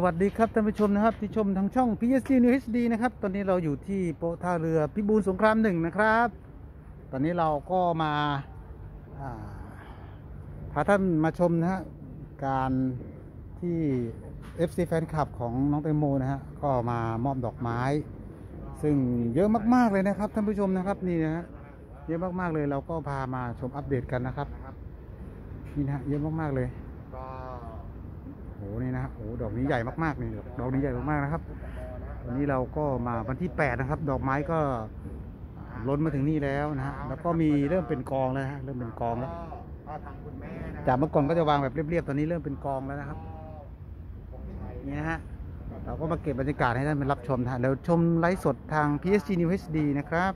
สวัสดีครับท่านผู้ชมนะครับที่ชมทางช่อง PSG New HD นะครับ ตอนนี้เราอยู่ที่โปะท่าเรือพิบูลสงครามหนึ่งนะครับ ตอนนี้เราก็มาาพาท่านมาชมนะฮะการที่ FC แฟนคลับของน้องแตงโมนะฮะก็มามอบดอกไม้ ซึ่งเยอะมาก ๆ เลยนะครับท่านผู้ชมนะครับนี่นะฮะเยอะมากๆเลยเราก็พามาชมอัปเดตกันนะครับนี่นะฮะเยอะมากๆเลย ก็ โอ้โหนี่นะฮะโอ้โห ดอกนี้ใหญ่มากๆนี่ดอกนี้ใหญ่มากๆนะครับ วันนี้เราก็มาวันที่ 8 นะครับ ดอกไม้ก็ล้นมาถึงนี่แล้วนะฮะ แล้วก็มีเริ่มเป็นกองแล้วฮะ เริ่มเป็นกองแล้วทางคุณแม่นะจากเมื่อก่อนก็จะวางแบบเรียบๆ ตอนนี้เริ่มเป็นกองแล้วนะครับผมไทยนี่นะฮะ เราก็มาเก็บบรรยากาศให้ท่านไปรับชมนะฮะเดี๋ยวชมไลฟ์สดทาง PSG New HD นะครับ